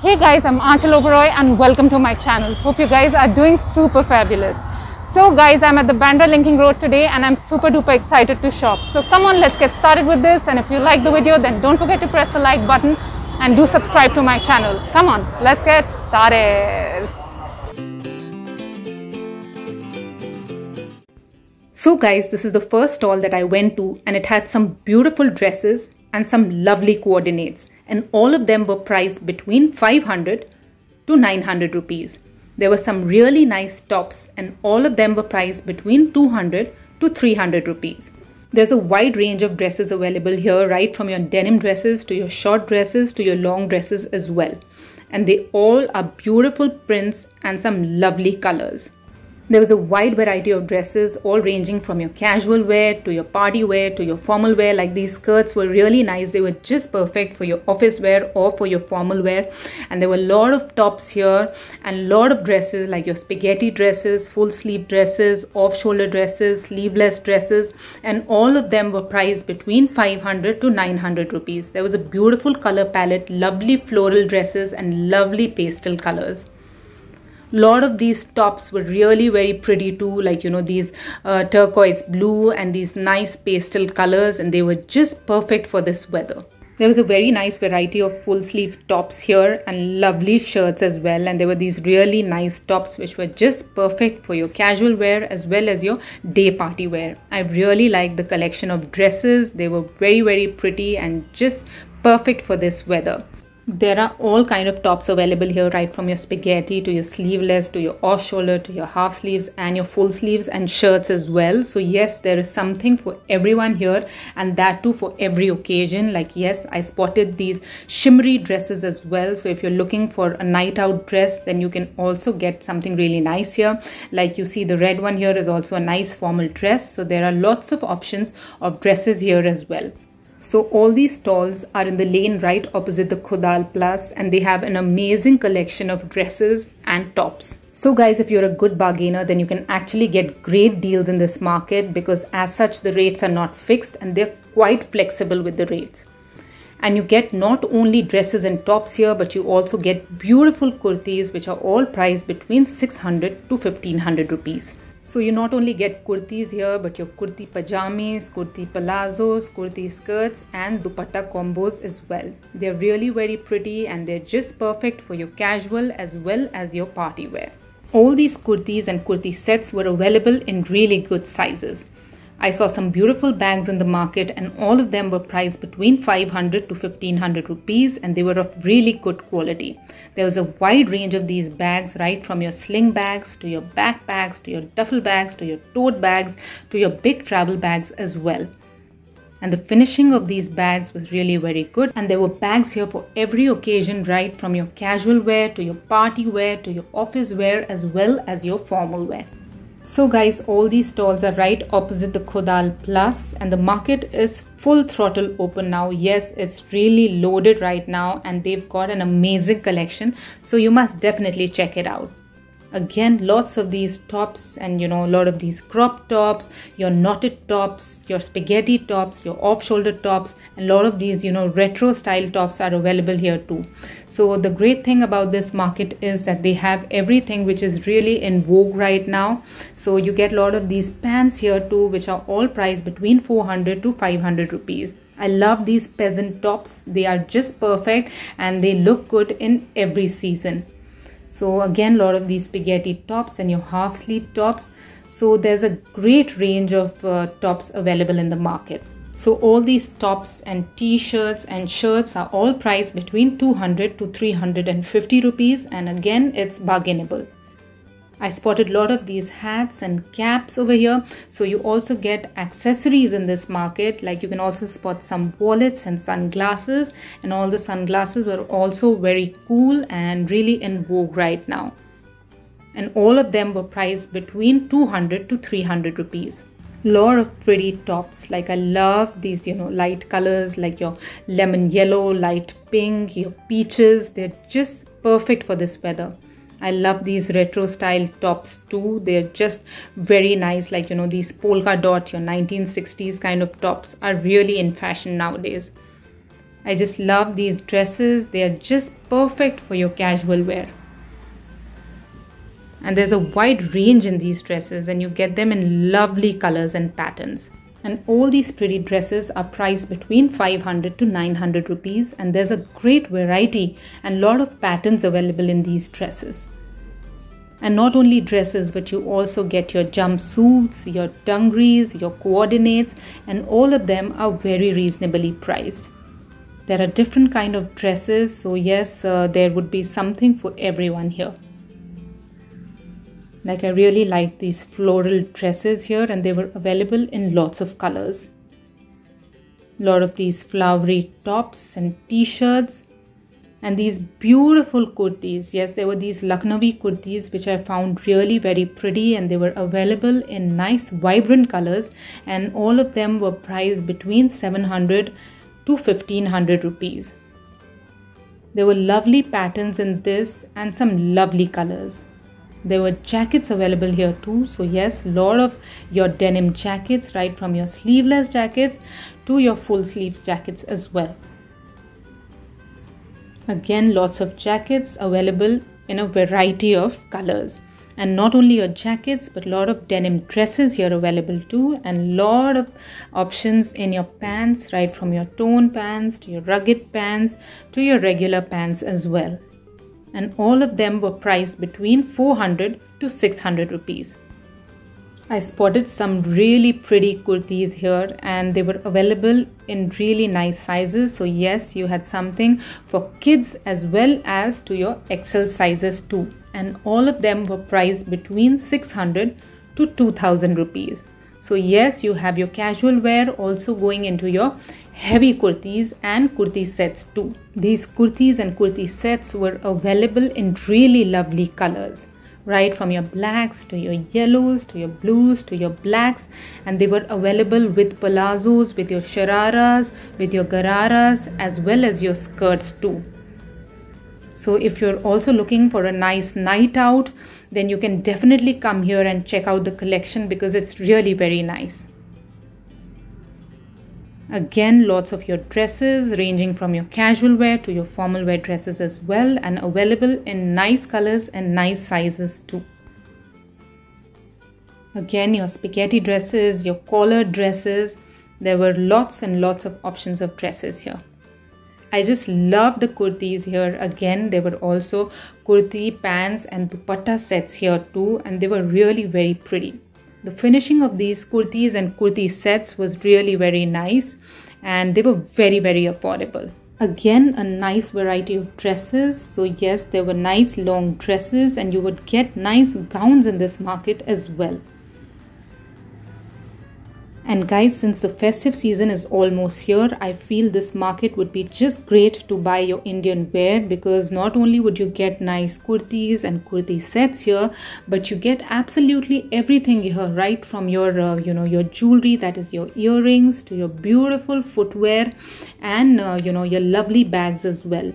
Hey guys, I'm Aanchal Oberoi and welcome to my channel. Hope you guys are doing super fabulous. So guys, I'm at the Bandra Linking Road today and I'm super duper excited to shop. So come on, let's get started with this and if you like the video, then don't forget to press the like button and do subscribe to my channel. Come on, let's get started. So guys, this is the first stall that I went to and it had some beautiful dresses and some lovely coordinates and all of them were priced between 500 to 900 rupees. There were some really nice tops and all of them were priced between 200 to 300 rupees. There's a wide range of dresses available here, right from your denim dresses to your short dresses to your long dresses as well. And they all are beautiful prints and some lovely colors. There was a wide variety of dresses, all ranging from your casual wear to your party wear to your formal wear. Like these skirts were really nice. They were just perfect for your office wear or for your formal wear. And there were a lot of tops here and a lot of dresses like your spaghetti dresses, full sleeve dresses, off shoulder dresses, sleeveless dresses. And all of them were priced between 500 to 900 rupees. There was a beautiful color palette, lovely floral dresses and lovely pastel colors lot of these tops were really very pretty too like you know these uh, turquoise blue and these nice pastel colors and they were just perfect for this weather. There was a very nice variety of full sleeve tops here and lovely shirts as well and there were these really nice tops which were just perfect for your casual wear as well as your day party wear. I really like the collection of dresses. They were very very pretty and just perfect for this weather there are all kind of tops available here right from your spaghetti to your sleeveless to your off shoulder to your half sleeves and your full sleeves and shirts as well. So yes there is something for everyone here and that too for every occasion. Like yes i spotted these shimmery dresses as well. So if you're looking for a night out dress then you can also get something really nice here. Like you see the red one here is also a nice formal dress. So there are lots of options of dresses here as well so all these stalls are in the lane right opposite the Khodal Plus and they have an amazing collection of dresses and tops. So guys, if you're a good bargainer, then you can actually get great deals in this market because as such, the rates are not fixed and they're quite flexible with the rates. And you get not only dresses and tops here, but you also get beautiful kurtis, which are all priced between 600 to 1500 rupees. So you not only get kurtis here, but your kurti pajamas, kurti palazzos, kurti skirts and dupatta combos as well. They're really very pretty and they're just perfect for your casual as well as your party wear. All these kurtis and kurti sets were available in really good sizes. I saw some beautiful bags in the market and all of them were priced between 500 to 1500 rupees and they were of really good quality. There was a wide range of these bags right from your sling bags to your backpacks to your duffel bags to your tote bags to your big travel bags as well. And the finishing of these bags was really very good and there were bags here for every occasion right from your casual wear to your party wear to your office wear as well as your formal wear. So guys, all these stalls are right opposite the Khodal Plus and the market is full throttle open now. Yes, it's really loaded right now and they've got an amazing collection. So you must definitely check it out again lots of these tops and you know a lot of these crop tops your knotted tops your spaghetti tops your off shoulder tops and a lot of these you know retro style tops are available here too. So the great thing about this market is that they have everything which is really in vogue right now. So you get a lot of these pants here too which are all priced between 400 to 500 rupees. I love these peasant tops. They are just perfect and they look good in every season so again a lot of these spaghetti tops and your half sleeve tops. So there's a great range of uh, tops available in the market. So all these tops and t-shirts and shirts are all priced between 200 to 350 rupees. And again it's bargainable I spotted a lot of these hats and caps over here. So you also get accessories in this market. Like you can also spot some wallets and sunglasses and all the sunglasses were also very cool and really in vogue right now. And all of them were priced between 200 to 300 rupees lot of pretty tops like i love these you know light colors like your lemon yellow light pink your peaches they're just perfect for this weather I love these retro style tops too. They're just very nice. Like, you know, these polka dot, your 1960s kind of tops are really in fashion nowadays. I just love these dresses. They are just perfect for your casual wear. And there's a wide range in these dresses and you get them in lovely colors and patterns. And all these pretty dresses are priced between 500 to 900 rupees and there's a great variety and lot of patterns available in these dresses. And not only dresses, but you also get your jumpsuits, your dungarees, your coordinates, and all of them are very reasonably priced. There are different kind of dresses, so yes, uh, there would be something for everyone here. Like I really like these floral dresses here and they were available in lots of colors. A Lot of these flowery tops and t-shirts and these beautiful kurtis. Yes there were these lucknowi kurtis which i found really very pretty and they were available in nice vibrant colors and all of them were priced between 700 to 1500 rupees. There were lovely patterns in this and some lovely colors there were jackets available here too so yes lot of your denim jackets right from your sleeveless jackets to your full sleeves jackets as well Again, lots of jackets available in a variety of colors. And not only your jackets, but a lot of denim dresses here available too, and lot of options in your pants, right from your tone pants to your rugged pants to your regular pants as well. And all of them were priced between 400 to 600 rupees. I spotted some really pretty kurtis here and they were available in really nice sizes. So yes, you had something for kids as well as to your XL sizes too. And all of them were priced between 600 to 2000 rupees. So yes, you have your casual wear also going into your heavy kurtis and kurti sets too. These kurtis and kurti sets were available in really lovely colors right from your blacks to your yellows to your blues to your blacks and they were available with palazzos with your shararas with your gararas as well as your skirts too so if you're also looking for a nice night out then you can definitely come here and check out the collection because it's really very nice Again, lots of your dresses ranging from your casual wear to your formal wear dresses as well and available in nice colors and nice sizes too. Again, your spaghetti dresses, your collar dresses, there were lots and lots of options of dresses here. I just love the kurtis here. Again, there were also kurti pants and dupatta sets here too and they were really very pretty. The finishing of these kurtis and kurti sets was really very nice and they were very very affordable. Again a nice variety of dresses. So yes there were nice long dresses and you would get nice gowns in this market as well. And guys, since the festive season is almost here, I feel this market would be just great to buy your Indian wear because not only would you get nice kurtis and kurti sets here, but you get absolutely everything here, right from your, uh, you know, your jewelry, that is your earrings, to your beautiful footwear and, uh, you know, your lovely bags as well.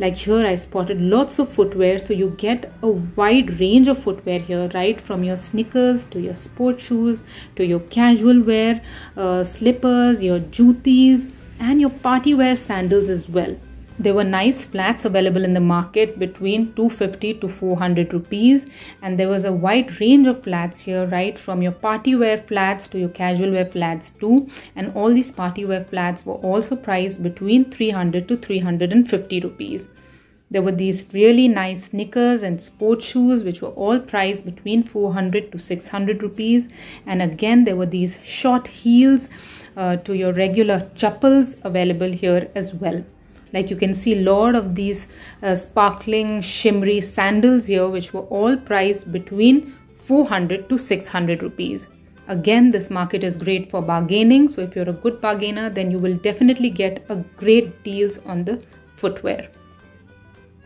Like here i spotted lots of footwear so you get a wide range of footwear here right? From your sneakers to your sport shoes to your casual wear uh, slippers your jutis and your party wear sandals as well. There were nice flats available in the market between 250 to 400 rupees. And there was a wide range of flats here right? From your party wear flats to your casual wear flats too. And all these party wear flats were also priced between 300 to 350 rupees there were these really nice sneakers and sports shoes which were all priced between 400 to 600 rupees. And again there were these short heels uh, to your regular chappals available here as well. Like you can see a lot of these uh, sparkling shimmery sandals here which were all priced between 400 to 600 rupees. Again this market is great for bargaining. So if you're a good bargainer then you will definitely get a great deals on the footwear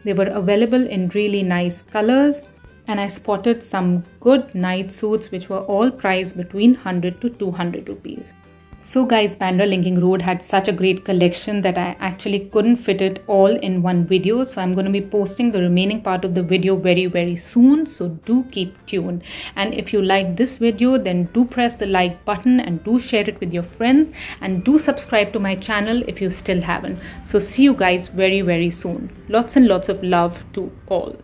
they were available in really nice colors and I spotted some good night suits which were all priced between 100 to 200 rupees. So guys, Bandra Linking Road had such a great collection that I actually couldn't fit it all in one video. So I'm going to be posting the remaining part of the video very, very soon. So do keep tuned. And if you like this video, then do press the like button and do share it with your friends and do subscribe to my channel if you still haven't. So see you guys very, very soon. Lots and lots of love to all.